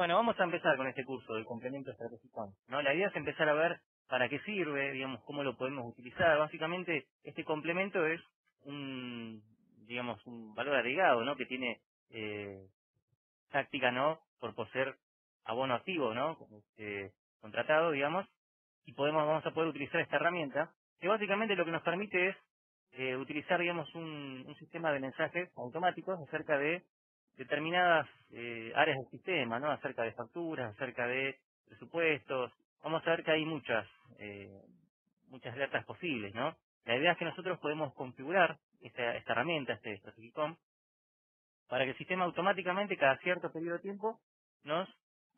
Bueno, vamos a empezar con este curso del complemento estratégico. ¿no? La idea es empezar a ver para qué sirve, digamos, cómo lo podemos utilizar. Básicamente, este complemento es un, digamos, un valor agregado, ¿no? Que tiene eh, táctica, ¿no? Por poseer abono activo, ¿no? Eh, contratado, digamos, y podemos, vamos a poder utilizar esta herramienta, que básicamente lo que nos permite es eh, utilizar, digamos, un, un, sistema de mensajes automáticos acerca de determinadas eh, áreas del sistema, ¿no? Acerca de facturas, acerca de presupuestos. Vamos a ver que hay muchas, eh, muchas alertas posibles, ¿no? La idea es que nosotros podemos configurar esta, esta herramienta, este Strategicom, para que el sistema automáticamente cada cierto periodo de tiempo nos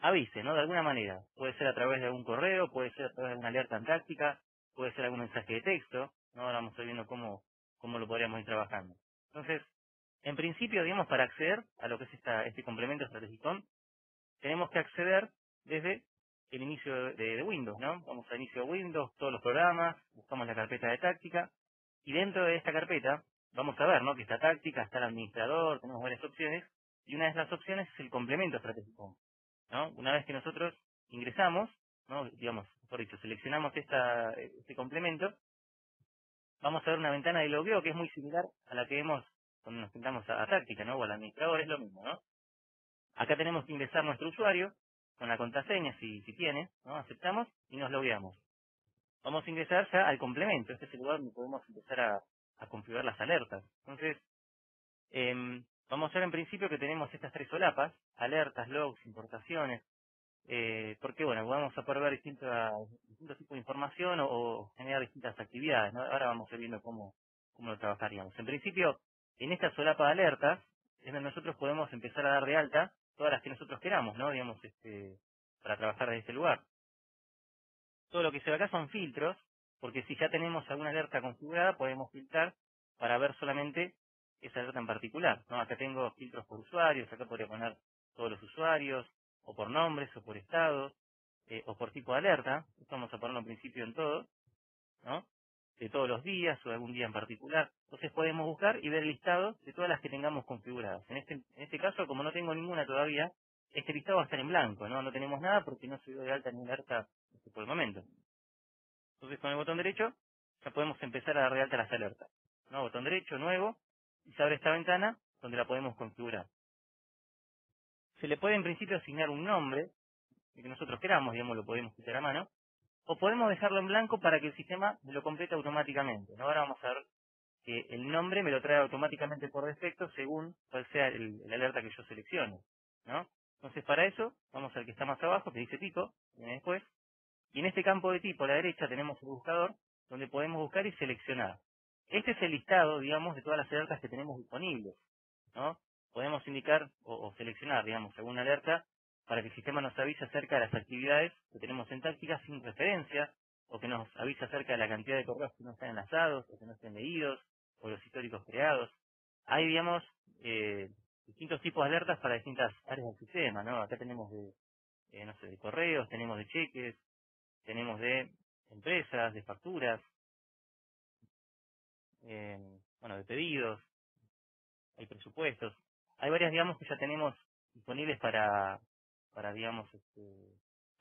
avise, ¿no? De alguna manera. Puede ser a través de algún correo, puede ser a través de una alerta en táctica, puede ser algún mensaje de texto, ¿no? Ahora vamos a ir viendo cómo, cómo lo podríamos ir trabajando. Entonces, en principio, digamos, para acceder a lo que es esta, este complemento Strategicom, tenemos que acceder desde el inicio de, Windows, ¿no? Vamos a inicio de Windows, todos los programas, buscamos la carpeta de táctica, y dentro de esta carpeta vamos a ver, ¿no? Que está táctica, está el administrador, tenemos varias opciones, y una de las opciones es el complemento estratégico, ¿no? Una vez que nosotros ingresamos, ¿no? Digamos, por dicho, seleccionamos esta, este complemento, vamos a ver una ventana de logueo que es muy similar a la que vemos cuando nos sentamos a, táctica, ¿no? O al administrador es lo mismo, ¿no? Acá tenemos que ingresar nuestro usuario con la contraseña, si, si tiene, ¿no? Aceptamos y nos logueamos. Vamos a ingresar ya al complemento. Este es el lugar donde podemos empezar a, a configurar las alertas. Entonces, eh, vamos a ver en principio que tenemos estas tres solapas, alertas, logs, importaciones, eh, porque bueno, vamos a poder ver distintos, tipos de información o, generar distintas actividades. Ahora vamos a ir viendo cómo, cómo lo trabajaríamos. En principio, en esta solapa de alertas, es donde nosotros podemos empezar a dar de alta todas las que nosotros queramos, ¿no? Digamos, este, para trabajar desde este lugar. Todo lo que se ve acá son filtros, porque si ya tenemos alguna alerta configurada, podemos filtrar para ver solamente esa alerta en particular. ¿no? Acá tengo filtros por usuarios, acá podría poner todos los usuarios, o por nombres, o por estado, eh, o por tipo de alerta. Esto vamos a ponerlo en principio en todo, ¿no? De todos los días o de algún día en particular. Entonces podemos buscar y ver el listado de todas las que tengamos configuradas. En este, en este caso, como no tengo ninguna todavía, este listado va a estar en blanco, ¿no? No tenemos nada porque no se dio de alta ni alerta por el momento. Entonces con el botón derecho ya podemos empezar a dar de alta las alertas. ¿no? Botón derecho, nuevo, y se abre esta ventana donde la podemos configurar. Se le puede en principio asignar un nombre, que nosotros queramos, digamos, lo podemos quitar a mano, o podemos dejarlo en blanco para que el sistema lo complete automáticamente. Ahora vamos a ver que el nombre me lo trae automáticamente por defecto según cuál sea el, alerta que yo seleccione. ¿no? Entonces para eso vamos al que está más abajo, que dice tipo, viene después, y en este campo de tipo a la derecha tenemos el buscador donde podemos buscar y seleccionar. Este es el listado, digamos, de todas las alertas que tenemos disponibles. ¿no? podemos indicar o, seleccionar, digamos, alguna alerta para que el sistema nos avise acerca de las actividades que tenemos en táctica sin referencia, o que nos avise acerca de la cantidad de correos que no están enlazados, o que no estén leídos, o los históricos creados. Hay, digamos, eh, distintos tipos de alertas para distintas áreas del sistema, ¿no? Acá tenemos de, eh, no sé, de correos, tenemos de cheques, tenemos de empresas, de facturas, eh, bueno, de pedidos, hay presupuestos hay varias, digamos, que ya tenemos disponibles para, para digamos, este,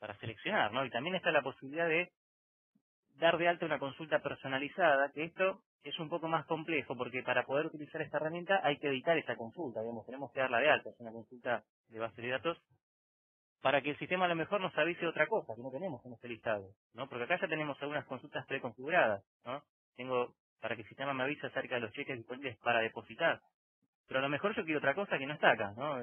para seleccionar, ¿no? Y también está la posibilidad de dar de alta una consulta personalizada, que esto es un poco más complejo, porque para poder utilizar esta herramienta hay que editar esa consulta, digamos, tenemos que darla de alta, es una consulta de base de datos, para que el sistema a lo mejor nos avise otra cosa que no tenemos en este listado, ¿no? Porque acá ya tenemos algunas consultas preconfiguradas, ¿no? Tengo para que el sistema me avise acerca de los cheques disponibles para depositar, pero a lo mejor yo quiero otra cosa que no está acá, ¿no?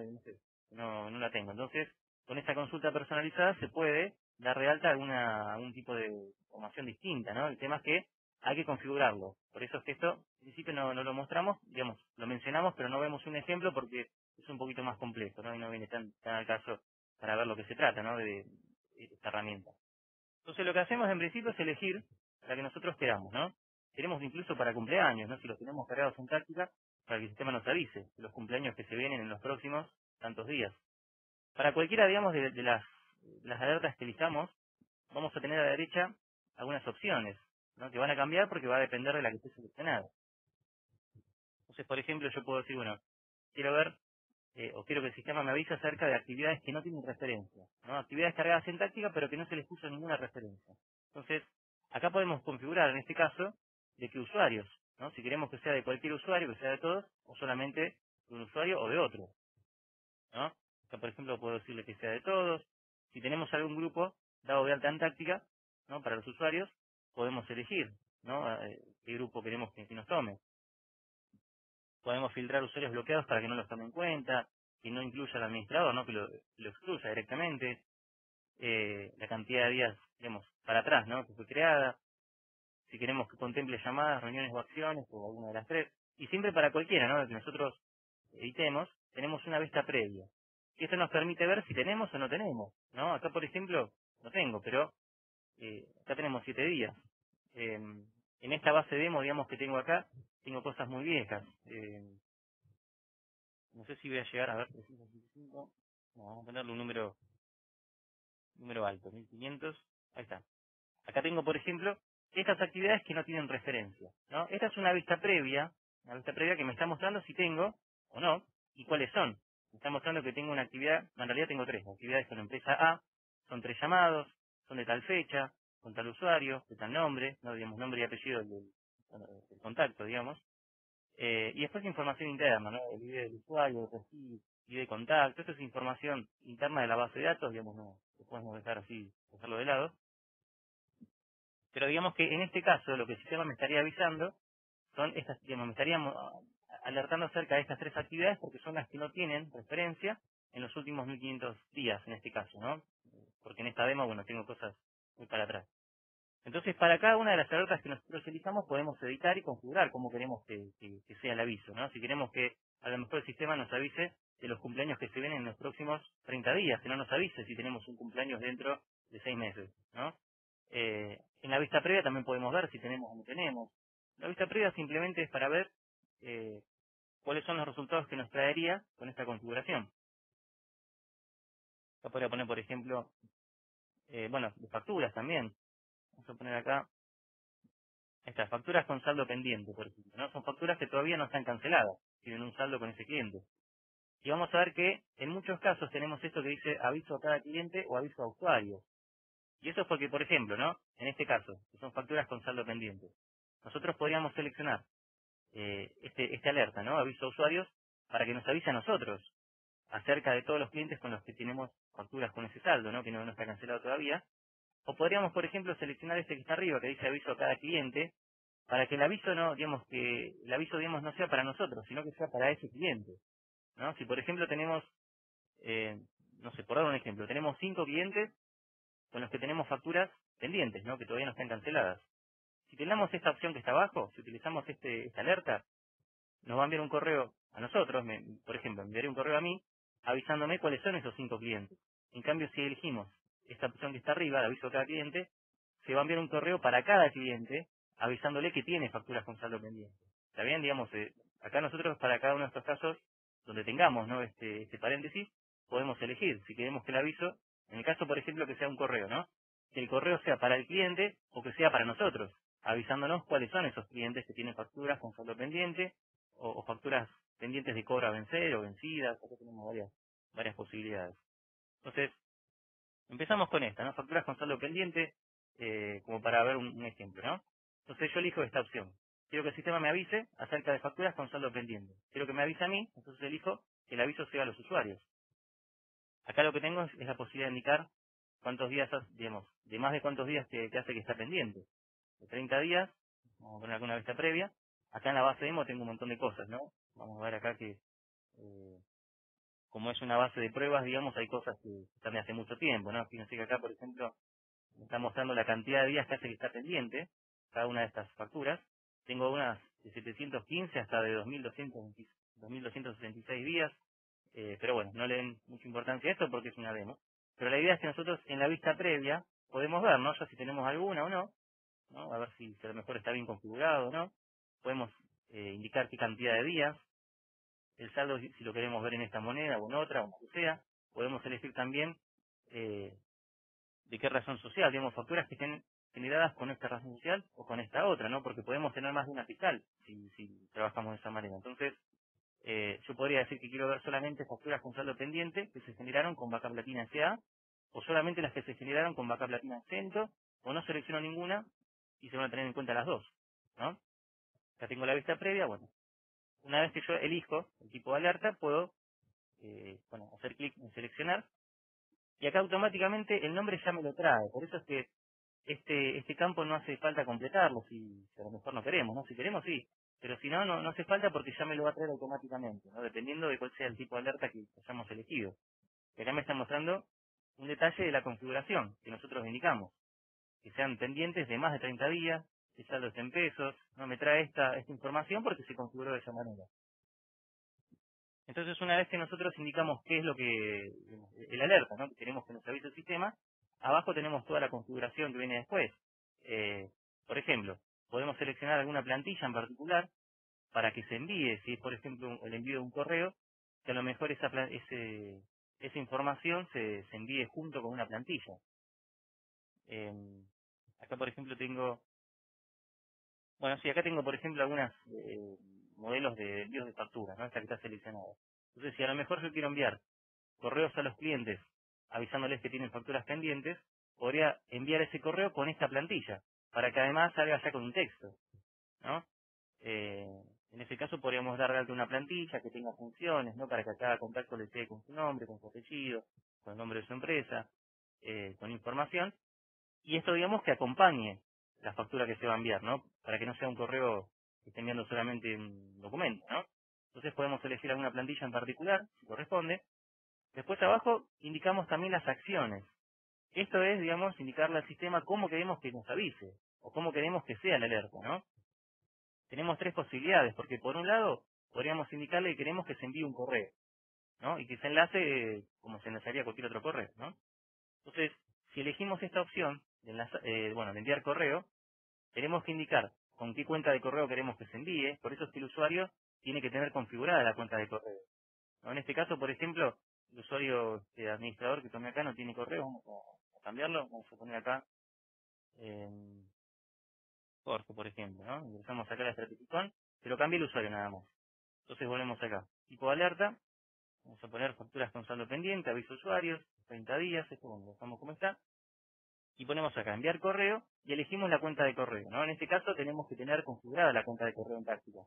No, no la tengo. Entonces, con esta consulta personalizada se puede dar de alta alguna, algún tipo de información distinta, ¿no? El tema es que hay que configurarlo. Por eso es que esto, en principio no, no lo mostramos, digamos, lo mencionamos, pero no vemos un ejemplo porque es un poquito más complejo, ¿no? Y no viene tan, al caso para ver lo que se trata, ¿no? De, esta herramienta. Entonces lo que hacemos en principio es elegir la que nosotros queramos, ¿no? Queremos incluso para cumpleaños, ¿no? Si los tenemos cargados en táctica, para que el sistema nos avise los cumpleaños que se vienen en los próximos tantos días. Para cualquiera, digamos, de, las, alertas que elijamos, vamos a tener a la derecha algunas opciones, ¿no? que van a cambiar porque va a depender de la que esté seleccionada. Entonces, por ejemplo, yo puedo decir, bueno, quiero ver eh, o quiero que el sistema me avise acerca de actividades que no tienen referencia, ¿no? Actividades cargadas en táctica, pero que no se les puso ninguna referencia. Entonces, acá podemos configurar, en este caso, de qué usuarios, ¿no? Si queremos que sea de cualquier usuario, que sea de todos, o solamente de un usuario o de otro, ¿no? Acá, por ejemplo, puedo decirle que sea de todos. Si tenemos algún grupo dado de alta en táctica, ¿no? Para los usuarios, podemos elegir, ¿no? Eh, qué grupo queremos que, nos tome. Podemos filtrar usuarios bloqueados para que no los tome en cuenta, que no incluya al administrador, ¿no? Que lo, excluya directamente. Eh, la cantidad de días, digamos, para atrás, ¿no? Que fue creada. Si queremos que contemple llamadas, reuniones o acciones, o alguna de las tres. Y siempre para cualquiera, ¿no? Que nosotros editemos, tenemos una vista previa. Y esto nos permite ver si tenemos o no tenemos, ¿no? Acá, por ejemplo, no tengo, pero eh, acá tenemos siete días. Em, en esta base demo, digamos, que tengo acá, tengo cosas muy viejas. Em, no sé si voy a llegar a ver, vamos a ponerle un número, número alto, 1500, ahí está. Acá tengo, por ejemplo, estas actividades que no tienen referencia, ¿no? Esta es una vista previa, una vista previa que me está mostrando si tengo o no, y cuáles son. Está mostrando que tengo una actividad, en realidad tengo tres actividades con empresa A, son tres llamados, son de tal fecha, con tal usuario, de tal nombre, no digamos nombre y apellido del, contacto, digamos. Eh, y después información interna, ¿no? El ID del usuario, el perfil, ID de contacto, esto es información interna de la base de datos, digamos, no podemos dejar así, dejarlo de lado. Pero digamos que en este caso lo que el sistema me estaría avisando son estas, digamos, me estaría alertando acerca de estas tres actividades porque son las que no tienen referencia en los últimos 1500 días en este caso, ¿no? Porque en esta demo, bueno, tengo cosas muy para atrás. Entonces, para cada una de las alertas que nosotros elijamos, podemos editar y configurar cómo queremos que, sea el aviso, ¿no? Si queremos que a lo mejor el sistema nos avise de los cumpleaños que se ven en los próximos 30 días, que no nos avise si tenemos un cumpleaños dentro de 6 meses, ¿no? Eh, en la vista previa también podemos ver si tenemos o no tenemos. La vista previa simplemente es para ver eh, cuáles son los resultados que nos traería con esta configuración. Yo podría poner, por ejemplo, eh, bueno, de facturas también. Vamos a poner acá estas facturas con saldo pendiente, por ejemplo. ¿no? Son facturas que todavía no están canceladas, tienen un saldo con ese cliente. Y vamos a ver que en muchos casos tenemos esto que dice aviso a cada cliente o aviso a usuario. Y eso es porque, por ejemplo, ¿no? En este caso, son facturas con saldo pendiente. Nosotros podríamos seleccionar eh, este, este alerta, ¿no? Aviso a usuarios para que nos avise a nosotros acerca de todos los clientes con los que tenemos facturas con ese saldo, ¿no? Que no, está cancelado todavía. O podríamos, por ejemplo, seleccionar este que está arriba, que dice aviso a cada cliente, para que el aviso no, digamos, que el aviso, digamos, no sea para nosotros, sino que sea para ese cliente, ¿no? Si, por ejemplo, tenemos, eh, no sé, por dar un ejemplo, tenemos cinco clientes con los que tenemos facturas pendientes, ¿no? Que todavía no están canceladas. Si tenemos esta opción que está abajo, si utilizamos este, esta alerta, nos va a enviar un correo a nosotros, por ejemplo, enviaré un correo a mí avisándome cuáles son esos cinco clientes. En cambio, si elegimos esta opción que está arriba, de aviso a cada cliente, se va a enviar un correo para cada cliente avisándole que tiene facturas con saldo pendiente. ¿Está bien? Digamos, eh, acá nosotros para cada uno de estos casos donde tengamos este, este paréntesis, podemos elegir si queremos que el aviso, en el caso, por ejemplo, que sea un correo, ¿no? Que el correo sea para el cliente o que sea para nosotros, avisándonos cuáles son esos clientes que tienen facturas con saldo pendiente o facturas pendientes de cobra vencer o vencidas, acá tenemos varias, varias posibilidades. Entonces, empezamos con esta, ¿no? Facturas con saldo pendiente, eh, como para ver un, ejemplo, ¿no? Entonces yo elijo esta opción. Quiero que el sistema me avise acerca de facturas con saldo pendiente. Quiero que me avise a mí, entonces elijo que el aviso sea a los usuarios. Acá lo que tengo es, la posibilidad de indicar cuántos días, digamos, de más de cuántos días que, hace que está pendiente. De 30 días, vamos a poner vista previa. Acá en la base demo tengo un montón de cosas, ¿no? Vamos a ver acá que, eh, como es una base de pruebas, digamos, hay cosas que de hace mucho tiempo, ¿no? Fíjense que acá, por ejemplo, me está mostrando la cantidad de días que hace que está pendiente cada una de estas facturas. Tengo unas de 715 hasta de 2.266 días, eh, pero bueno, no le den mucha importancia a esto porque es una demo. Pero la idea es que nosotros en la vista previa podemos ver, ¿no? Ya si tenemos alguna o no, A ver si, a lo mejor está bien configurado no. Podemos eh, indicar qué cantidad de días, el saldo si lo queremos ver en esta moneda o en otra, o lo que sea. Podemos elegir también eh, de qué razón social, digamos, facturas que estén generadas con esta razón social o con esta otra, ¿no? Porque podemos tener más de una fiscal si, trabajamos de esa manera. Entonces, eh, yo podría decir que quiero ver solamente facturas con saldo pendiente que se generaron con vaca platina SA, o solamente las que se generaron con vaca platina exento, o no selecciono ninguna y se van a tener en cuenta las dos, ¿no? Ya tengo la vista previa, bueno. Una vez que yo elijo el tipo de alerta, puedo eh, hacer clic en seleccionar y acá automáticamente el nombre ya me lo trae. Por eso es que este este campo no hace falta completarlo, si, a lo mejor no queremos, ¿no? Si queremos, sí. Pero si no, no, no hace falta porque ya me lo va a traer automáticamente, ¿no? Dependiendo de cuál sea el tipo de alerta que hayamos elegido. Acá me está mostrando un detalle de la configuración que nosotros indicamos. Que sean pendientes de más de 30 días, que saldos en pesos, no me trae esta, esta información porque se configuró de esa manera. Entonces, una vez que nosotros indicamos qué es lo que, el alerta, ¿no? que queremos que nos avise el sistema, abajo tenemos toda la configuración que viene después. Eh, por ejemplo, podemos seleccionar alguna plantilla en particular para que se envíe, si es por ejemplo el envío de un correo, que a lo mejor esa, ese, esa información se, se envíe junto con una plantilla. Eh, acá por ejemplo tengo, bueno sí, acá tengo por ejemplo algunas eh, modelos de envíos de facturas, ¿no? Esta que está seleccionada. Entonces, si a lo mejor yo quiero enviar correos a los clientes avisándoles que tienen facturas pendientes, podría enviar ese correo con esta plantilla, para que además salga ya con un texto, ¿no? Eh, en ese caso podríamos darle una plantilla que tenga funciones, ¿no? Para que cada contacto le esté con su nombre, con su apellido, con el nombre de su empresa, eh, con información. Y esto digamos que acompañe la factura que se va a enviar, ¿no? Para que no sea un correo que esté enviando solamente un documento, ¿no? Entonces podemos elegir alguna plantilla en particular, si corresponde. Después abajo indicamos también las acciones. Esto es, digamos, indicarle al sistema cómo queremos que nos avise, o cómo queremos que sea la alerta, ¿no? Tenemos tres posibilidades, porque por un lado podríamos indicarle que queremos que se envíe un correo, ¿no? Y que se enlace como se enlazaría cualquier otro correo, ¿no? Entonces, si elegimos esta opción, de eh, bueno, enviar correo, tenemos que indicar con qué cuenta de correo queremos que se envíe, por eso es que el usuario tiene que tener configurada la cuenta de correo. En este caso, por ejemplo, el usuario este, administrador que tomé acá no tiene correo, vamos a, cambiarlo, vamos a poner acá eh, por ejemplo. Ingresamos acá la estrategia, pero cambia el usuario nada más. Entonces volvemos acá. Tipo de alerta, vamos a poner facturas con saldo pendiente, aviso usuarios, 30 días, esto lo dejamos como está y ponemos acá enviar correo y elegimos la cuenta de correo, ¿no? En este caso tenemos que tener configurada la cuenta de correo en práctica,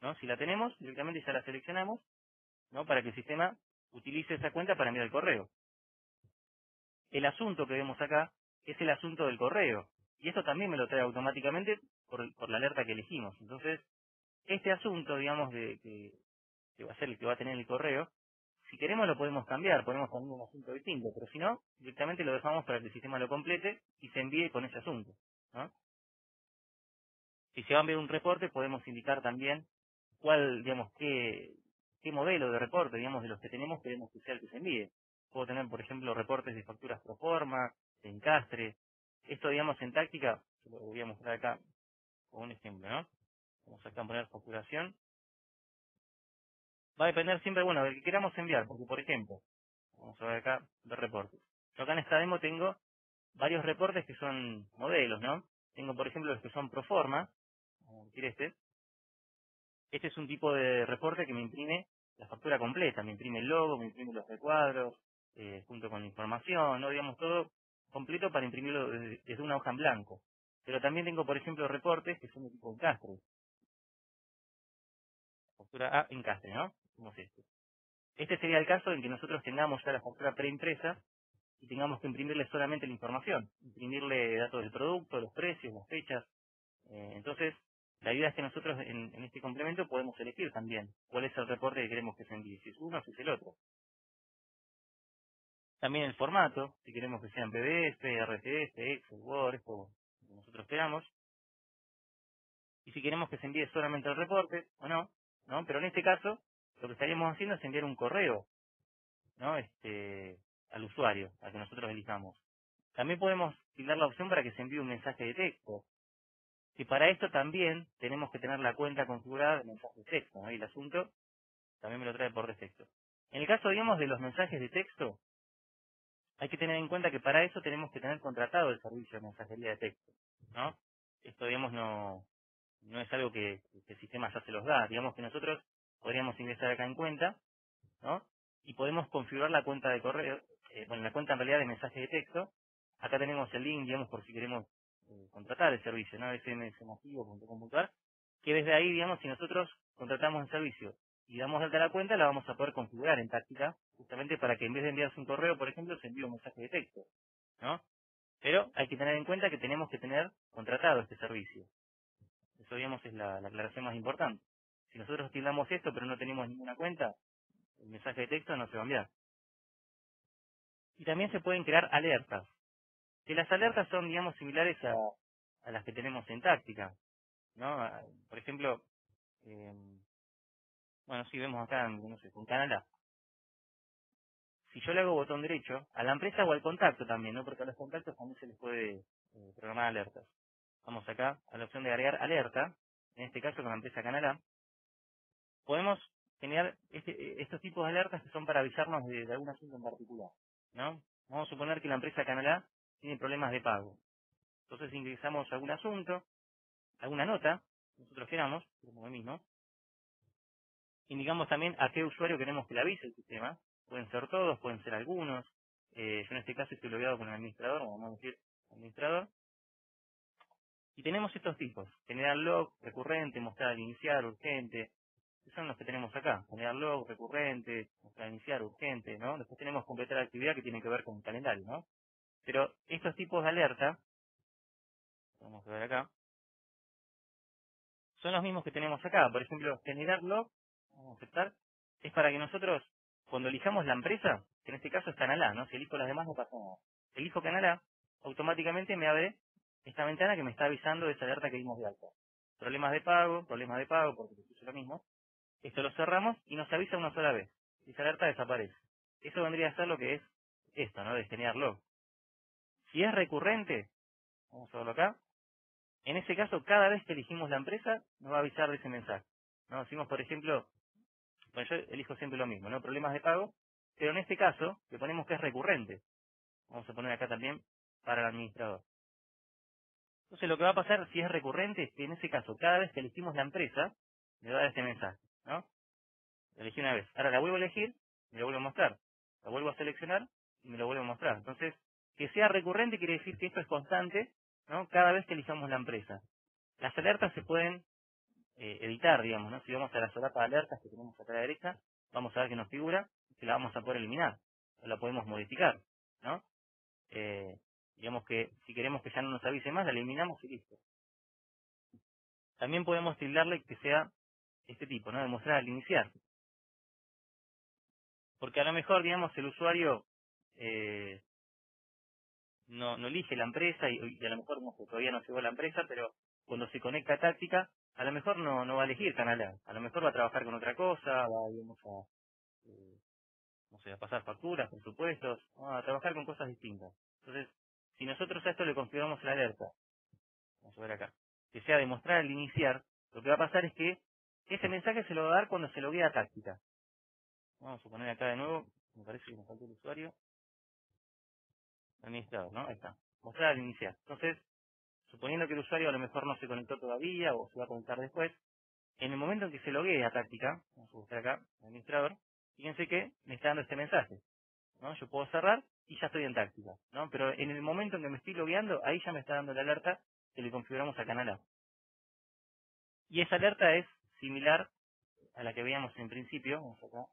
¿no? Si la tenemos, directamente ya la seleccionamos, ¿no? Para que el sistema utilice esa cuenta para enviar el correo. El asunto que vemos acá es el asunto del correo, y esto también me lo trae automáticamente por, por la alerta que elegimos. Entonces, este asunto, digamos, de que, que va a ser el que va a tener el correo, si queremos lo podemos cambiar, podemos poner un asunto distinto, pero si no, directamente lo dejamos para que el sistema lo complete y se envíe con ese asunto. Si se va a enviar un reporte, podemos indicar también cuál, digamos, qué, qué modelo de reporte, digamos, de los que tenemos queremos que sea el que se envíe. Puedo tener, por ejemplo, reportes de facturas pro forma, de encastre. Esto, digamos, en táctica, lo voy a mostrar acá con un ejemplo, ¿no? Vamos acá a poner facturación va a depender siempre, bueno, del que queramos enviar, porque por ejemplo, vamos a ver acá, de reportes. Yo acá en esta demo tengo varios reportes que son modelos, ¿no? Tengo, por ejemplo, los que son pro forma, a decir este. Este es un tipo de reporte que me imprime la factura completa, me imprime el logo, me imprime los recuadros, eh, junto con la información, ¿no? Digamos, todo completo para imprimirlo desde, una hoja en blanco. Pero también tengo, por ejemplo, reportes que son de tipo encastre. Factura A encastre, ¿no? Este. Sería el caso en que nosotros tengamos ya la factura preimpresa y tengamos que imprimirle solamente la información, imprimirle datos del producto, los precios, las fechas. Eh, entonces, la idea es que nosotros en, este complemento podemos elegir también cuál es el reporte que queremos que se envíe, si es uno o si es el otro. También el formato, si queremos que sea en PDF, RTF, Excel, Word, esto que nosotros queramos. Y si queremos que se envíe solamente el reporte o no, ¿no? Pero en este caso, lo que estaríamos haciendo es enviar un correo, ¿no? Este, al usuario, a que nosotros elijamos. También podemos dar la opción para que se envíe un mensaje de texto. Y para esto también tenemos que tener la cuenta configurada de mensaje de texto, ¿no? El asunto también me lo trae por defecto. En el caso, digamos, de los mensajes de texto, hay que tener en cuenta que para eso tenemos que tener contratado el servicio de mensajería de texto, ¿no? Esto, digamos, no, no es algo que el sistema ya se los da. Digamos que nosotros podríamos ingresar acá en cuenta, ¿no? Y podemos configurar la cuenta de correo, eh, bueno, la cuenta en realidad de mensaje de texto. Acá tenemos el link, digamos, por si queremos eh, contratar el servicio, ¿no? smsmasivo.com.ar, que desde ahí, digamos, si nosotros contratamos el servicio y damos alta la cuenta, la vamos a poder configurar en táctica, justamente para que en vez de enviarse un correo, por ejemplo, se envíe un mensaje de texto, ¿no? Pero hay que tener en cuenta que tenemos que tener contratado este servicio. Eso, digamos, es la, aclaración más importante. Si nosotros tildamos esto, pero no tenemos ninguna cuenta, el mensaje de texto no se va a enviar. Y también se pueden crear alertas. Que las alertas son, digamos, similares a, a las que tenemos en táctica. ¿no? Por ejemplo, eh, bueno, si vemos acá, no sé, con Canal A. Si yo le hago botón derecho, a la empresa o al contacto también, ¿no? Porque a los contactos también se les puede eh, programar alertas. Vamos acá a la opción de agregar alerta, en este caso con la empresa Canal A. Podemos generar este, estos tipos de alertas que son para avisarnos de, algún asunto en particular, ¿no? Vamos a suponer que la empresa Canal A tiene problemas de pago. Entonces ingresamos algún asunto, alguna nota, nosotros queramos, como lo mismo, indicamos también a qué usuario queremos que le avise el sistema. Pueden ser todos, pueden ser algunos. Eh, yo en este caso estoy logueado con el administrador, vamos a decir administrador. Y tenemos estos tipos, generar log, recurrente, mostrar al iniciar, urgente. Son los que tenemos acá, generar log, recurrente, al iniciar, urgente, ¿no? Después tenemos completar actividad que tiene que ver con el calendario, ¿no? Pero estos tipos de alerta, vamos a ver acá, son los mismos que tenemos acá. Por ejemplo, generar log, vamos a aceptar, es para que nosotros, cuando elijamos la empresa, que en este caso es Canal A, ¿no? Si elijo las demás no pasa nada. Elijo Canal A, automáticamente me abre esta ventana que me está avisando de esa alerta que dimos de alta. Problemas de pago, problemas de pago, porque es lo mismo. Esto lo cerramos y nos avisa una sola vez. Y esa alerta desaparece. Eso vendría a ser lo que es esto, ¿no? Log. Si es recurrente, vamos a verlo acá, en ese caso, cada vez que elegimos la empresa, nos va a avisar de ese mensaje. ¿no? Decimos, por ejemplo, yo elijo siempre lo mismo, ¿no? Problemas de pago, pero en este caso, le ponemos que es recurrente. Vamos a poner acá también para el administrador. Entonces, lo que va a pasar si es recurrente es que en ese caso, cada vez que elegimos la empresa, me va a dar este mensaje, ¿no? elegí una vez. Ahora la vuelvo a elegir, me lo vuelvo a mostrar. La vuelvo a seleccionar y me lo vuelvo a mostrar. Entonces, que sea recurrente quiere decir que esto es constante ¿no? cada vez que elijamos la empresa. Las alertas se pueden eh, editar, digamos, ¿no? Si vamos a la solapa de alertas que tenemos acá a la derecha, vamos a ver que nos figura que la vamos a poder eliminar, o la podemos modificar, ¿no? Eh, digamos que si queremos que ya no nos avise más, la eliminamos y listo. También podemos tildarle que sea este tipo, ¿no? Demostrar al iniciar. Porque a lo mejor, digamos, el usuario eh, no, no elige la empresa y, a lo mejor todavía no llegó a la empresa, pero cuando se conecta a táctica, a lo mejor no, no va a elegir Canal A, a lo mejor va a trabajar con otra cosa, va digamos, a, eh, no sé, a pasar facturas, presupuestos, a trabajar con cosas distintas. Entonces, si nosotros a esto le configuramos la alerta, vamos a ver acá, que sea demostrar al iniciar, lo que va a pasar es que ese mensaje se lo va a dar cuando se lo vea a táctica. Vamos a poner acá de nuevo, me parece que nos falta el usuario administrador, ¿no? Ahí está. Mostrar al iniciar. Entonces, suponiendo que el usuario a lo mejor no se conectó todavía o se va a conectar después, en el momento en que se loguee a táctica, vamos a buscar acá, administrador, fíjense que me está dando este mensaje. ¿no? Yo puedo cerrar y ya estoy en táctica. ¿no? Pero en el momento en que me estoy logueando, ahí ya me está dando la alerta que le configuramos a Canal A. Y esa alerta es similar a la que veíamos en principio, vamos acá,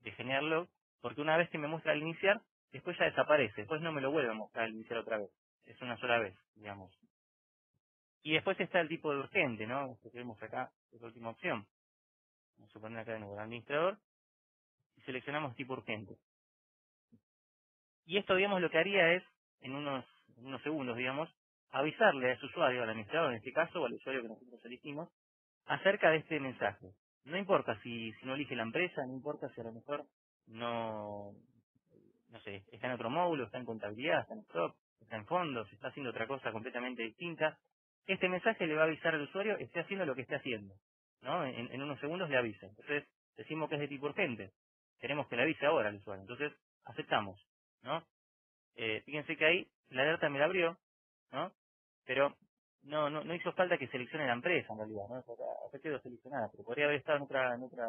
de generar log, porque una vez que me muestra al iniciar, después ya desaparece, después no me lo vuelve a mostrar al iniciar otra vez, es una sola vez, digamos. Y después está el tipo de urgente, ¿no? que vemos acá, es la última opción. Vamos a poner acá de nuevo el administrador y seleccionamos tipo urgente. Y esto, digamos, lo que haría es, en unos, unos segundos, digamos, avisarle a ese usuario, al administrador en este caso, o al usuario que nosotros elegimos, acerca de este mensaje. No importa si, no elige la empresa, no importa si a lo mejor no, no sé, está en otro módulo, está en contabilidad, está en stock, está en fondos, está haciendo otra cosa completamente distinta, este mensaje le va a avisar al usuario, esté haciendo lo que esté haciendo, ¿no? En, unos segundos le avisa. Entonces, decimos que es de tipo urgente. Queremos que le avise ahora al usuario. Entonces, aceptamos, ¿no? Eh, fíjense que ahí la alerta me la abrió, ¿no? Pero no, no, no hizo falta que seleccione la empresa en realidad, ¿no? Acá, quedó seleccionada, pero podría haber estado en otra, en otra,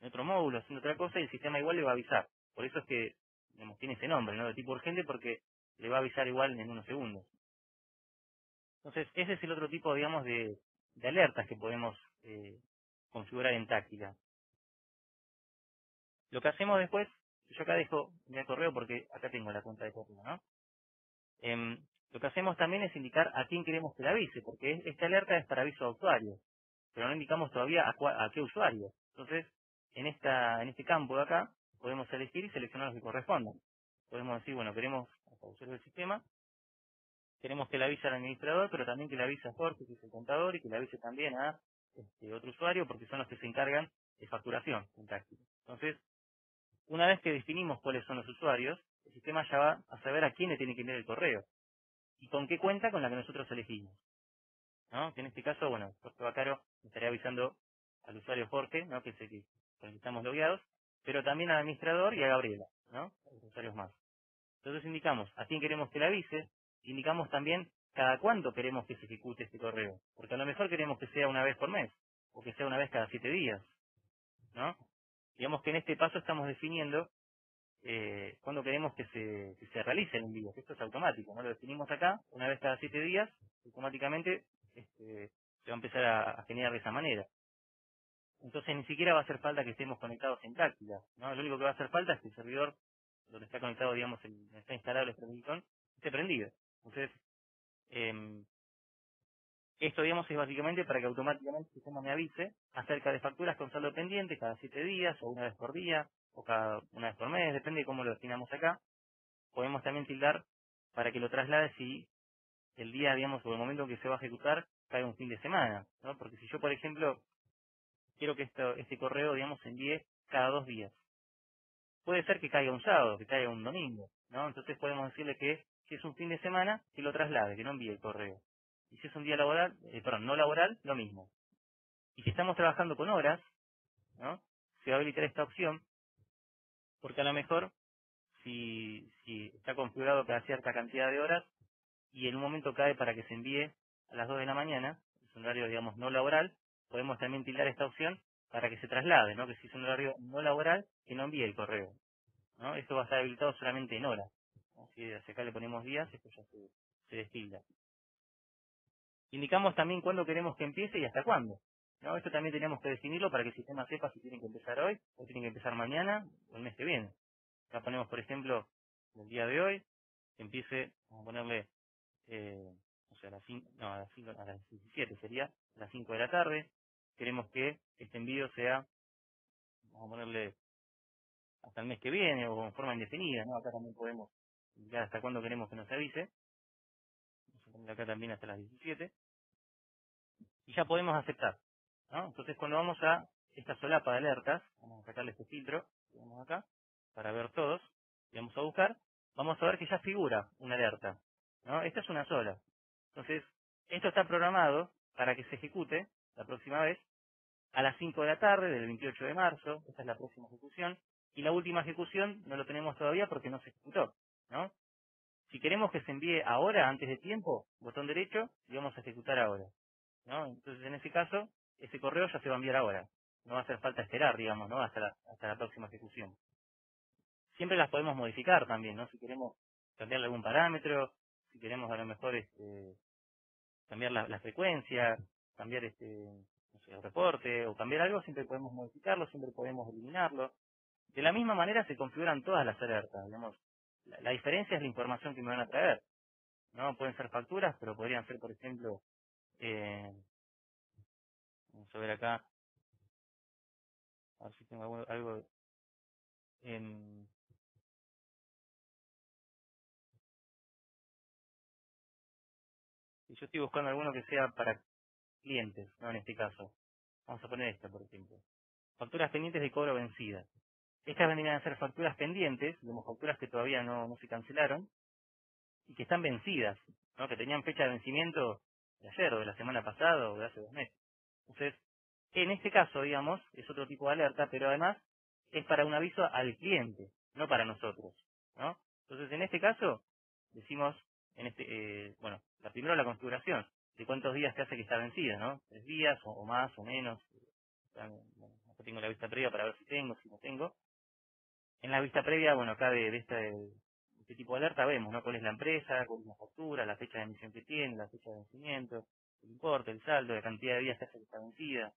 en otro módulo haciendo otra cosa y el sistema igual le va a avisar. Por eso es que, digamos, tiene ese nombre, ¿no? De tipo urgente porque le va a avisar igual en unos segundos. Entonces, ese es el otro tipo, digamos, de, de alertas que podemos eh, configurar en táctica. Lo que hacemos después, yo acá dejo mi correo porque acá tengo la cuenta de correo, ¿no? Em, lo que hacemos también es indicar a quién queremos que la avise, porque esta alerta es para aviso a usuario, pero no indicamos todavía a, a qué usuario. Entonces, en esta en este campo de acá, podemos elegir y seleccionar los que correspondan. Podemos decir, bueno, queremos usuario del sistema, queremos que le avise al administrador, pero también que le avise a Jorge, que es el contador, y que le avise también a este, otro usuario, porque son los que se encargan de facturación en Entonces, una vez que definimos cuáles son los usuarios, el sistema ya va a saber a quién le tiene que enviar el correo y con qué cuenta con la que nosotros elegimos. ¿no? Que en este caso, bueno, Jorge Bacaro estaría avisando al usuario Jorge, ¿no? que el que, que estamos logueados, pero también al administrador y a Gabriela, ¿no? los usuarios más. Entonces indicamos a quién queremos que le avise, indicamos también cada cuánto queremos que se ejecute este correo, porque a lo mejor queremos que sea una vez por mes, o que sea una vez cada siete días, ¿no? Digamos que en este paso estamos definiendo eh, cuando queremos que se, que se realice el envío, esto es automático, ¿no? Lo definimos acá, una vez cada siete días, automáticamente este, se va a empezar a, generar de esa manera. Entonces ni siquiera va a hacer falta que estemos conectados en táctica, ¿no? Lo único que va a hacer falta es que el servidor donde está conectado, digamos, el, está instalado el Strategicon, esté prendido. Entonces, eh, esto, digamos, es básicamente para que automáticamente el sistema me avise acerca de facturas con saldo pendiente cada siete días o una vez por día una vez por mes, depende de cómo lo destinamos acá. Podemos también tildar para que lo traslade si el día, digamos, o el momento en que se va a ejecutar cae un fin de semana, ¿no? Porque si yo, por ejemplo, quiero que esto, este correo, digamos, se envíe cada dos días. Puede ser que caiga un sábado, que caiga un domingo, ¿no? Entonces podemos decirle que si es un fin de semana, que lo traslade, que no envíe el correo. Y si es un día laboral, eh, perdón, no laboral, lo mismo. Y si estamos trabajando con horas, ¿no? Se va a habilitar esta opción porque a lo mejor si, está configurado cada cierta cantidad de horas y en un momento cae para que se envíe a las 2 de la mañana, es un horario, digamos, no laboral, podemos también tildar esta opción para que se traslade, ¿no? Que si es un horario no laboral, que no envíe el correo, ¿no? Esto va a estar habilitado solamente en horas. Si hacia acá le ponemos días, esto ya se, se destilda. Indicamos también cuándo queremos que empiece y hasta cuándo. Esto también tenemos que definirlo para que el sistema sepa si tiene que empezar hoy o tiene que empezar mañana o el mes que viene. Acá ponemos, por ejemplo, el día de hoy, que empiece, vamos a ponerle, eh, o sea, a las, 5, no, a las, 5, a las 17 sería, a las 5 de la tarde. Queremos que este envío sea, vamos a ponerle, hasta el mes que viene o en forma indefinida, ¿no? Acá también podemos indicar hasta cuándo queremos que nos avise. Vamos a poner acá también hasta las 17. Y ya podemos aceptar. Entonces cuando vamos a esta solapa de alertas, vamos a sacarle este filtro, vamos acá, para ver todos, y vamos a buscar, vamos a ver que ya figura una alerta. Esta es una sola. Entonces, esto está programado para que se ejecute la próxima vez a las 5 de la tarde del 28 de marzo, esta es la próxima ejecución, y la última ejecución no lo tenemos todavía porque no se ejecutó. Si queremos que se envíe ahora, antes de tiempo, botón derecho, y vamos a ejecutar ahora. Entonces, en ese caso, ese correo ya se va a enviar ahora. No va a hacer falta esperar, digamos, ¿no? Hasta la, hasta la próxima ejecución. Siempre las podemos modificar también, ¿no? Si queremos cambiarle algún parámetro, si queremos a lo mejor este, cambiar la, frecuencia, cambiar este, no sé, el reporte o cambiar algo, siempre podemos modificarlo, siempre podemos eliminarlo. De la misma manera se configuran todas las alertas, digamos. La, la diferencia es la información que me van a traer. ¿no? Pueden ser facturas, pero podrían ser, por ejemplo, eh, Vamos a ver acá. A ver si tengo algo, algo en... yo estoy buscando alguno que sea para clientes, no en este caso. Vamos a poner esta, por ejemplo. Facturas pendientes de cobro vencida. Estas vendrían a ser facturas pendientes, digamos, facturas que todavía no, no se cancelaron y que están vencidas, ¿no? que tenían fecha de vencimiento de ayer o de la semana pasada o de hace dos meses. Entonces, en este caso, digamos, es otro tipo de alerta, pero además es para un aviso al cliente, no para nosotros, ¿no? Entonces, en este caso, decimos, en este, eh, bueno, primero la configuración. de cuántos días te hace que está vencida, ¿no? Tres días o, más o menos. no tengo la vista previa para ver si tengo, si no tengo. En la vista previa, bueno, acá de, este, este, tipo de alerta vemos, ¿no? Cuál es la empresa, cuál es la factura, la fecha de emisión que tiene, la fecha de vencimiento, el importe, el saldo, la cantidad de días que hace que está vencida.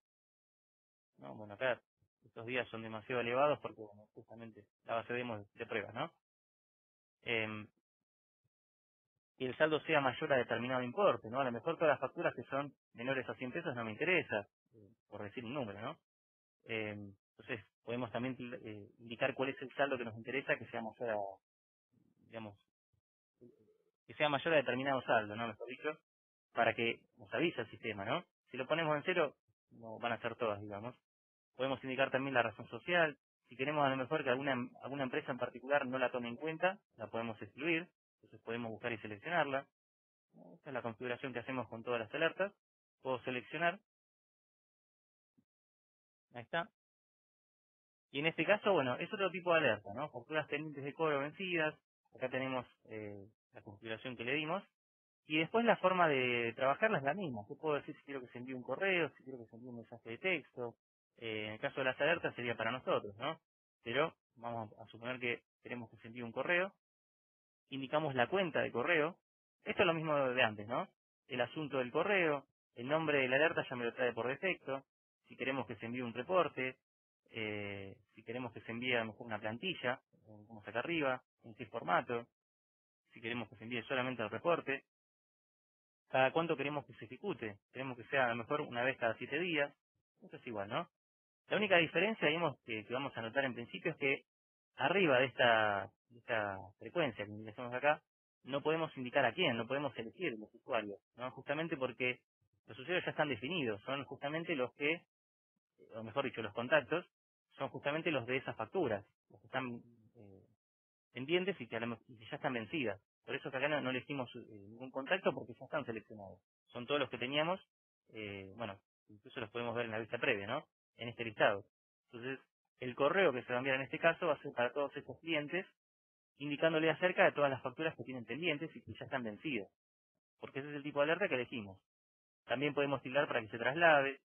¿No? Bueno, acá estos días son demasiado elevados porque, bueno, justamente la base de, de pruebas, ¿no? Eh, y el saldo sea mayor a determinado importe, ¿no? A lo mejor todas las facturas que son menores a 100 pesos no me interesa, eh, por decir un número, ¿no? Eh, entonces, podemos también eh, indicar cuál es el saldo que nos interesa que sea mayor a, digamos, que sea mayor a determinado saldo, ¿no? Mejor dicho, para que nos avise el sistema, ¿no? Si lo ponemos en cero, no van a ser todas, digamos. Podemos indicar también la razón social. Si queremos a lo mejor que alguna, alguna empresa en particular no la tome en cuenta, la podemos excluir. Entonces podemos buscar y seleccionarla. Esta es la configuración que hacemos con todas las alertas. Puedo seleccionar. Ahí está. Y en este caso, bueno, es otro tipo de alerta, ¿no? Facturas pendientes de cobro vencidas. Acá tenemos eh, la configuración que le dimos. Y después la forma de trabajarla es la misma. Yo puedo decir si quiero que se envíe un correo, si quiero que se envíe un mensaje de texto. Eh, en el caso de las alertas sería para nosotros, ¿no? Pero vamos a suponer que queremos que se envíe un correo indicamos la cuenta de correo. Esto es lo mismo de antes, ¿no? El asunto del correo, el nombre de la alerta ya me lo trae por defecto. Si queremos que se envíe un reporte, eh, si queremos que se envíe a lo mejor una plantilla, como acá arriba, en qué formato, si queremos que se envíe solamente el reporte, cada cuánto queremos que se ejecute, queremos que sea a lo mejor una vez cada siete días, eso es igual, ¿no? La única diferencia, que, vamos a notar en principio es que arriba de esta esta frecuencia que ingresamos acá, no podemos indicar a quién, no podemos elegir los usuarios, ¿no? Justamente porque los usuarios ya están definidos, son justamente los que, o mejor dicho, los contactos, son justamente los de esas facturas, los que están eh, pendientes y que, ya están vencidas. Por eso acá no, elegimos eh, ningún contacto porque ya están seleccionados. Son todos los que teníamos, eh, bueno, incluso los podemos ver en la vista previa, ¿no? En este listado. Entonces, el correo que se va a enviar en este caso va a ser para todos estos clientes indicándole acerca de todas las facturas que tienen pendientes y que ya están vencidas, porque ese es el tipo de alerta que elegimos. También podemos tildar para que se traslade,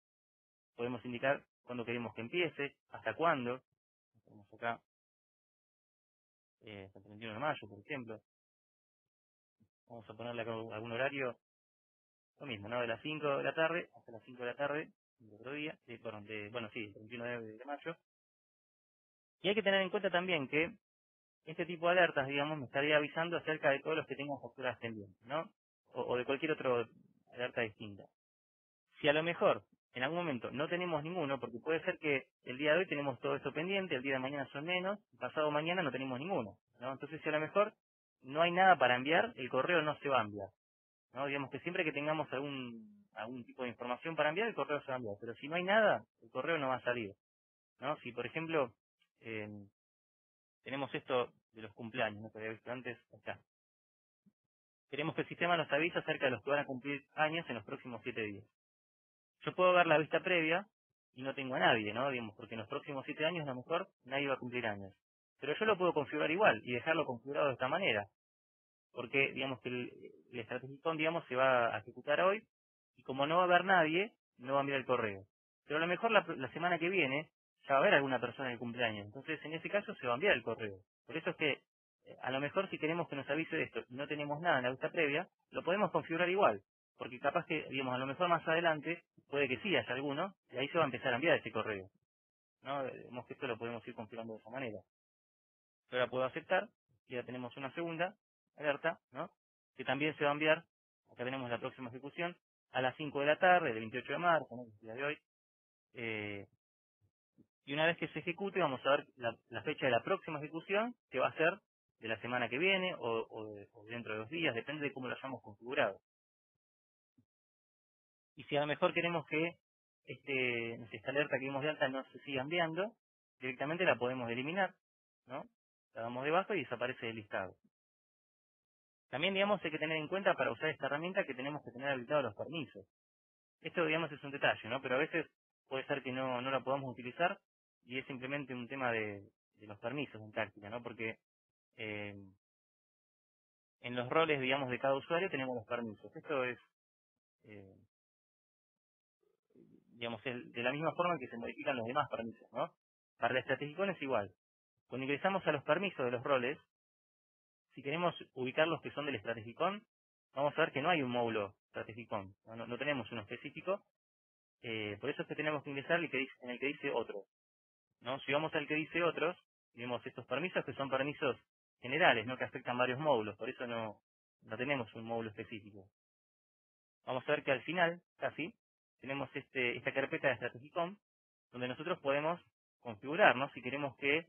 podemos indicar cuándo queremos que empiece, hasta cuándo, tenemos acá, eh, hasta el 31 de mayo, por ejemplo. Vamos a ponerle algún horario, lo mismo, ¿no? De las 5 de la tarde hasta las 5 de la tarde del otro día, de, de, bueno, sí, el 31 de mayo. Y hay que tener en cuenta también que este tipo de alertas, digamos, me estaría avisando acerca de todos los que tengan facturas pendientes, ¿no? O, de cualquier otra alerta distinta. Si a lo mejor en algún momento no tenemos ninguno, porque puede ser que el día de hoy tenemos todo esto pendiente, el día de mañana son menos, pasado mañana no tenemos ninguno, ¿no? Entonces si a lo mejor no hay nada para enviar, el correo no se va a enviar, ¿no? Digamos que siempre que tengamos algún algún tipo de información para enviar, el correo se va a enviar, pero si no hay nada, el correo no va a salir, ¿no? Si por ejemplo eh, tenemos esto de los cumpleaños, ¿no? que había visto antes, acá. Queremos que el sistema nos avise acerca de los que van a cumplir años en los próximos siete días. Yo puedo ver la vista previa y no tengo a nadie, ¿no? Digamos, porque en los próximos siete años a lo mejor nadie va a cumplir años. Pero yo lo puedo configurar igual y dejarlo configurado de esta manera. Porque, digamos, que el, el digamos, se va a ejecutar hoy y como no va a haber nadie, no va a enviar el correo. Pero a lo mejor la semana que viene ya va a haber alguna persona en el cumpleaños. Entonces, en ese caso se va a enviar el correo. Por eso es que, eh, a lo mejor si queremos que nos avise esto y no tenemos nada en la vista previa, lo podemos configurar igual. Porque capaz que, digamos, a lo mejor más adelante puede que sí haya alguno y ahí se va a empezar a enviar ese correo. ¿no? Vemos que esto lo podemos ir configurando de esa manera. Ahora puedo aceptar y ya tenemos una segunda alerta, ¿no? Que también se va a enviar, acá tenemos la próxima ejecución, a las 5 de la tarde del 28 de marzo, ¿no? el día de hoy, eh, y una vez que se ejecute vamos a ver la, fecha de la próxima ejecución, que va a ser de la semana que viene o, dentro de dos días, depende de cómo lo hayamos configurado. Y si a lo mejor queremos que este, esta alerta que vimos de alta no se siga enviando, directamente la podemos eliminar, ¿no? La damos debajo y desaparece del listado. También, digamos, hay que tener en cuenta para usar esta herramienta que tenemos que tener habilitados los permisos. Esto, digamos, es un detalle, ¿no? Pero a veces puede ser que no, no la podamos utilizar y es simplemente un tema de, los permisos en táctica, ¿no? Porque eh, en los roles, digamos, de cada usuario tenemos los permisos. Esto es eh, digamos, de la misma forma que se modifican los demás permisos, ¿no? Para el Strategicon es igual. Cuando ingresamos a los permisos de los roles, si queremos ubicar los que son del Strategicon, vamos a ver que no hay un módulo Strategicon, no, no, tenemos uno específico, eh, por eso es que tenemos que ingresar en el que dice otro. ¿no? Si vamos al que dice otros, vemos estos permisos que son permisos generales, ¿no? que afectan varios módulos, por eso no, no tenemos un módulo específico. Vamos a ver que al final, casi, tenemos este, esta carpeta de Strategicom, donde nosotros podemos configurarnos si queremos que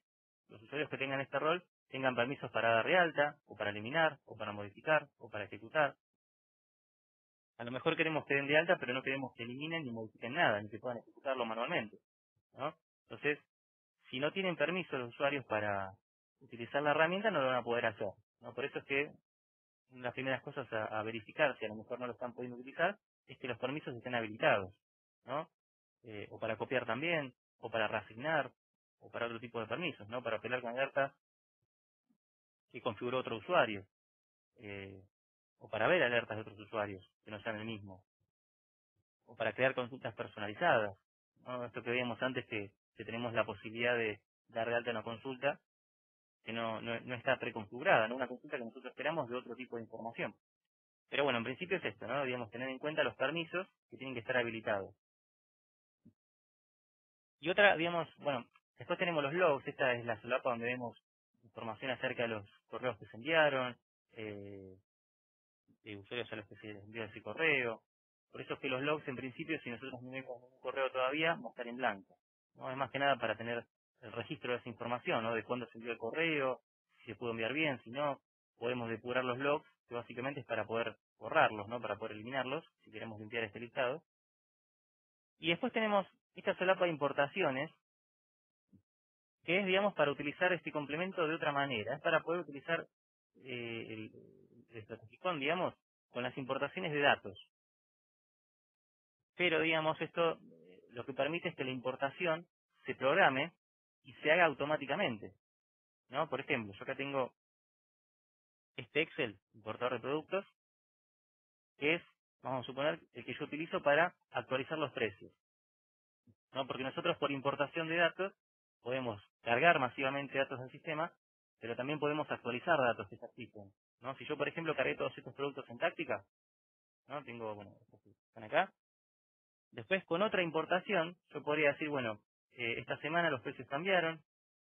los usuarios que tengan este rol tengan permisos para dar de alta, o para eliminar, o para modificar, o para ejecutar. A lo mejor queremos que den de alta, pero no queremos que eliminen ni modifiquen nada, ni que puedan ejecutarlo manualmente. ¿no? Entonces, si no tienen permiso los usuarios para utilizar la herramienta, no lo van a poder hacer. ¿no? Por eso es que una de las primeras cosas a, verificar, si a lo mejor no lo están pudiendo utilizar, es que los permisos estén habilitados. ¿no? Eh, o para copiar también, o para reasignar, o para otro tipo de permisos, ¿no? Para apelar con alertas que configuró otro usuario. Eh, o para ver alertas de otros usuarios que no sean el mismo. O para crear consultas personalizadas. Esto que veíamos antes que, tenemos la posibilidad de dar de alta una consulta que no, está preconfigurada, ¿no? una consulta que nosotros esperamos de otro tipo de información. Pero bueno, en principio es esto, ¿no? Debemos tener en cuenta los permisos que tienen que estar habilitados. Y otra, digamos, bueno, Después tenemos los logs, esta es la solapa donde vemos información acerca de los correos que se enviaron, eh, de usuarios a los que se envió ese correo. Por eso es que los logs, en principio, si nosotros no vemos un correo todavía, va a estar en blanco. ¿no? Es más que nada para tener el registro de esa información, ¿no? De cuándo se envió el correo, si se pudo enviar bien, si no, podemos depurar los logs, que básicamente es para poder borrarlos, ¿no? Para poder eliminarlos, si queremos limpiar este listado. Y después tenemos esta solapa de importaciones, que es, digamos, para utilizar este complemento de otra manera. Es para poder utilizar eh, el, el digamos, con las importaciones de datos. Pero, digamos, esto eh, lo que permite es que la importación se programe y se haga automáticamente. ¿no? Por ejemplo, yo acá tengo este Excel, importador de productos, que es, vamos a suponer, el que yo utilizo para actualizar los precios. ¿no? Porque nosotros por importación de datos podemos cargar masivamente datos al sistema, pero también podemos actualizar datos que se existen. ¿no? Si yo, por ejemplo, cargué todos estos productos en táctica, ¿no? tengo, bueno, están acá. Después, con otra importación, yo podría decir, bueno, eh, esta semana los precios cambiaron,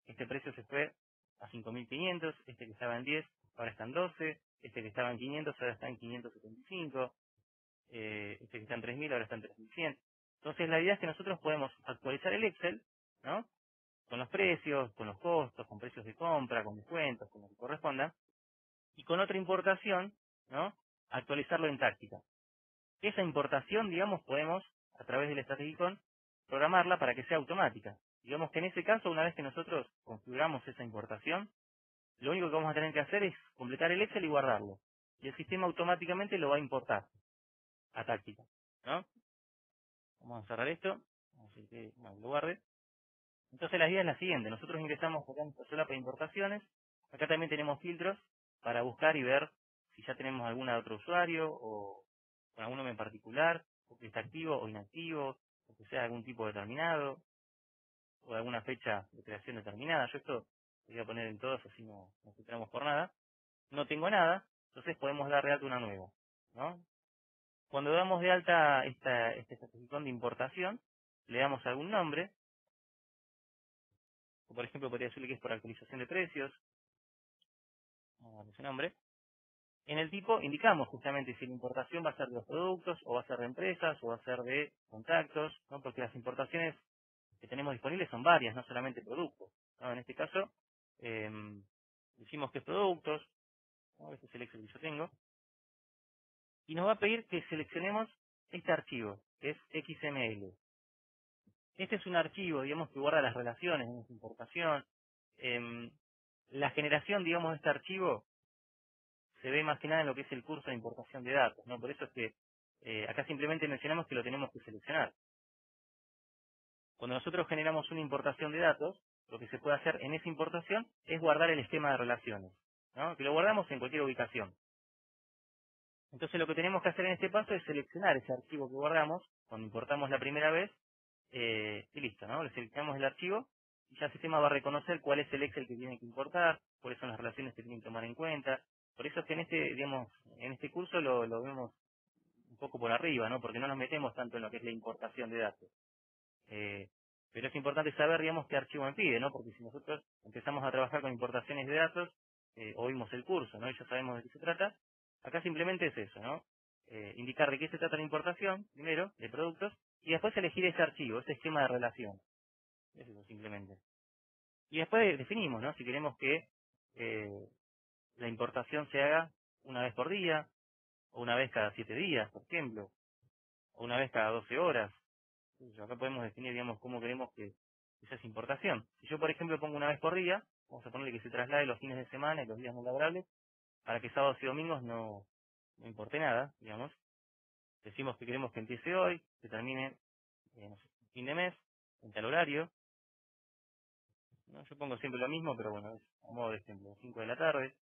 este precio se fue a 5.500, este que estaba en 10, ahora está en 12, este que estaba en 500, ahora está en 575, eh, este que está en 3.000, ahora está en 3.100. Entonces, la idea es que nosotros podemos actualizar el Excel, ¿no? Con los precios, con los costos, con precios de compra, con descuentos, con lo que corresponda, y con otra importación, ¿no? Actualizarlo en táctica. Esa importación, digamos, podemos, a través del Strategicon, programarla para que sea automática. Digamos que en ese caso, una vez que nosotros configuramos esa importación, lo único que vamos a tener que hacer es completar el Excel y guardarlo. Y el sistema automáticamente lo va a importar a táctica. ¿no? Vamos a cerrar esto. Vamos a que lo guarde. Entonces la idea es la siguiente, nosotros ingresamos acá en solapa de importaciones, acá también tenemos filtros para buscar y ver si ya tenemos alguna de otro usuario o con algún nombre en particular, o que está activo o inactivo, o que sea algún tipo determinado, o alguna fecha de creación determinada. Yo esto lo voy a poner en todos así no nos filtramos por nada. No tengo nada, entonces podemos dar de alta una nueva. ¿no? Cuando damos de alta esta, este certificado de importación, le damos algún nombre, o por ejemplo podría decirle que es por actualización de precios, ese nombre. En el tipo indicamos justamente si la importación va a ser de los productos, o va a ser de empresas, o va a ser de contactos, ¿no? porque las importaciones que tenemos disponibles son varias, no solamente productos. En este caso, eh, decimos que es productos, este es el Excel que yo tengo, y nos va a pedir que seleccionemos este archivo, que es XML. Este es un archivo, digamos, que guarda las relaciones esa importación. Em, la generación, digamos, de este archivo se ve más que nada en lo que es el curso de importación de datos, ¿no? Por eso es que eh, acá simplemente mencionamos que lo tenemos que seleccionar. Cuando nosotros generamos una importación de datos, lo que se puede hacer en esa importación es guardar el esquema de relaciones, ¿no? Que lo guardamos en cualquier ubicación. Entonces lo que tenemos que hacer en este paso es seleccionar ese archivo que guardamos cuando importamos la primera vez eh, y listo, ¿no? Le seleccionamos el archivo y ya el sistema va a reconocer cuál es el Excel que tiene que importar, cuáles son las relaciones que tiene que tomar en cuenta. Por eso es que en este, digamos, en este curso lo, lo vemos un poco por arriba, ¿no? Porque no nos metemos tanto en lo que es la importación de datos. Eh, pero es importante saber, digamos, qué archivo me pide, ¿no? Porque si nosotros empezamos a trabajar con importaciones de datos, eh, oímos el curso, ¿no? Y ya sabemos de qué se trata. Acá simplemente es eso, ¿no? Eh, indicar de qué se trata la importación, primero, de productos, y después elegir ese archivo, ese esquema de relación. Es eso, simplemente. Y después definimos, ¿no? Si queremos que eh, la importación se haga una vez por día, o una vez cada siete días, por ejemplo, o una vez cada doce horas, acá podemos definir, digamos, cómo queremos que esa es importación. Si yo, por ejemplo, pongo una vez por día, vamos a ponerle que se traslade los fines de semana y los días no laborables, para que sábados y domingos no importe nada, digamos. Decimos que queremos que empiece hoy, que termine, fin de mes, en tal horario. ¿No? Yo pongo siempre lo mismo, pero bueno, es a modo de ejemplo, 5 de la tarde.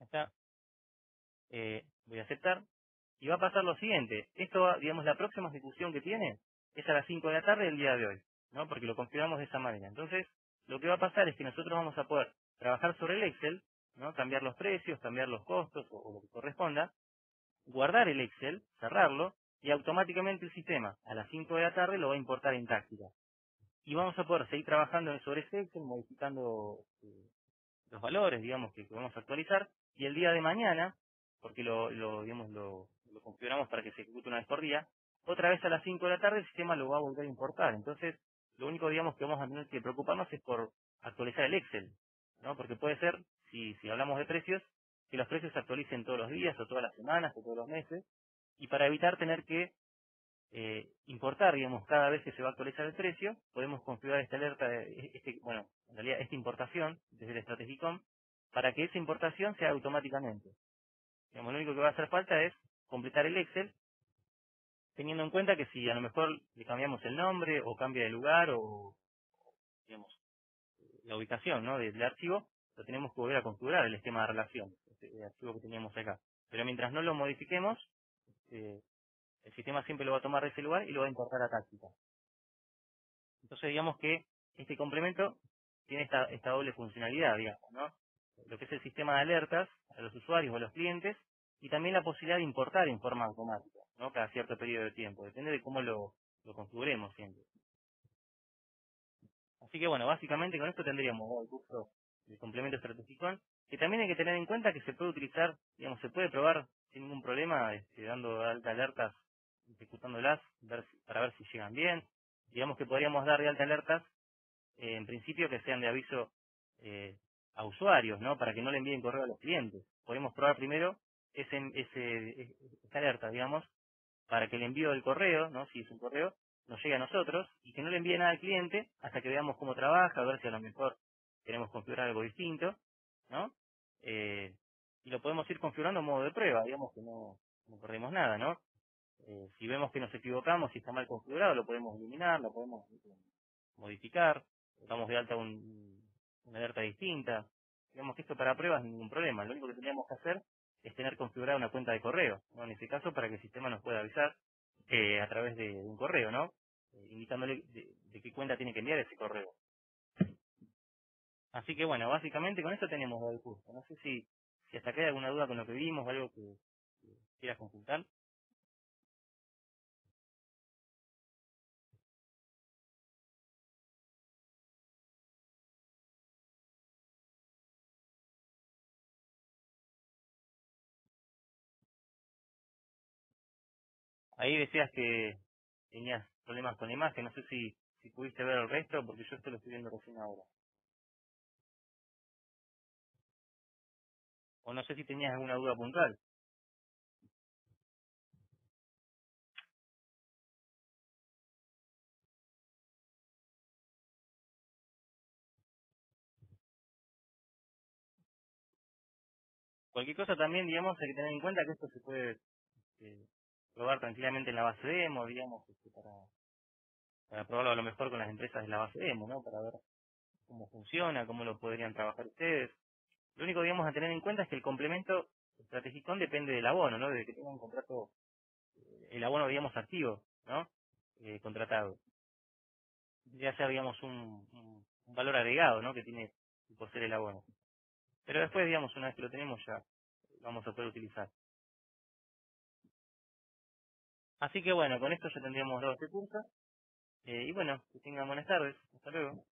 Está. Eh, voy a aceptar y va a pasar lo siguiente. Esto, digamos, la próxima ejecución que tiene es a las 5 de la tarde del día de hoy, ¿no? Porque lo configuramos de esa manera. Entonces, lo que va a pasar es que nosotros vamos a poder trabajar sobre el Excel, ¿no? Cambiar los precios, cambiar los costos o, lo que corresponda, guardar el Excel, cerrarlo y automáticamente el sistema a las 5 de la tarde lo va a importar en táctica. Y vamos a poder seguir trabajando sobre ese Excel, modificando eh, los valores, digamos, que, a actualizar. Y el día de mañana, porque lo, lo digamos, lo, lo configuramos para que se ejecute una vez por día, otra vez a las 5 de la tarde el sistema lo va a volver a importar. Entonces, lo único digamos que vamos a tener que preocuparnos es por actualizar el Excel, ¿no? Porque puede ser, si, si hablamos de precios, que los precios se actualicen todos los días o todas las semanas o todos los meses, y para evitar tener que eh, importar, digamos, cada vez que se va a actualizar el precio, podemos configurar esta alerta, de, este, bueno, en realidad esta importación desde el Strategicom, para que esa importación sea automáticamente. Digamos, lo único que va a hacer falta es completar el Excel, teniendo en cuenta que si a lo mejor le cambiamos el nombre o cambia de lugar o, digamos, la ubicación ¿no? del, archivo, lo tenemos que volver a configurar el esquema de relación, este archivo que teníamos acá. Pero mientras no lo modifiquemos, este, el sistema siempre lo va a tomar de ese lugar y lo va a importar a táctica. Entonces digamos que este complemento tiene esta, esta doble funcionalidad, digamos, ¿no? Lo que es el sistema de alertas a los usuarios o a los clientes y también la posibilidad de importar en forma automática, ¿no? Cada cierto periodo de tiempo, depende de cómo lo, lo configuremos siempre. Así que bueno, básicamente con esto tendríamos el curso del complemento estratégico, que también hay que tener en cuenta que se puede utilizar, digamos, se puede probar sin ningún problema, este, dando alta alertas, ejecutándolas, ver, para ver si llegan bien. Digamos que podríamos dar de alta alertas, eh, en principio que sean de aviso eh, a usuarios, ¿no? Para que no le envíen correo a los clientes. Podemos probar primero ese, esa alerta, digamos, para que el envío del correo, ¿no? si es un correo, nos llegue a nosotros y que no le envíe nada al cliente hasta que veamos cómo trabaja, a ver si a lo mejor queremos configurar algo distinto, ¿no? Eh, y lo podemos ir configurando en modo de prueba, digamos que no, no perdemos nada, ¿no? Eh, si vemos que nos equivocamos, si está mal configurado, lo podemos eliminar, lo podemos modificar, damos de alta un, una alerta distinta. Digamos que esto para pruebas ningún problema. Lo único que tendríamos que hacer es tener configurada una cuenta de correo, ¿no? En este caso, para que el sistema nos pueda avisar eh, a través de un correo, ¿no? Eh, indicándole de, qué cuenta tiene que enviar ese correo. Así que bueno, básicamente con esto tenemos el curso. No sé si, si hasta hay alguna duda con lo que vimos o algo que quieras consultar. Ahí decías que tenías problemas con la imagen, no sé si, si pudiste ver el resto, porque yo esto lo estoy viendo recién ahora. O no sé si tenías alguna duda puntual. Cualquier cosa también, digamos, hay que tener en cuenta que esto se puede eh, probar tranquilamente en la base demo, digamos, este, para, para probarlo a lo mejor con las empresas de la base demo, ¿no? Para ver cómo funciona, cómo lo podrían trabajar ustedes. Lo único, digamos, a tener en cuenta es que el complemento Strategicón depende del abono, ¿no? De que tenga un contrato, eh, el abono, digamos, activo, ¿no? Eh, contratado. Ya sea, digamos, un, valor agregado, ¿no? Que tiene por ser el abono. Pero después, digamos, una vez que lo tenemos ya vamos a poder utilizar. Así que bueno, con esto ya tendríamos dos este curso. Eh, y bueno, que tengan buenas tardes. Hasta luego.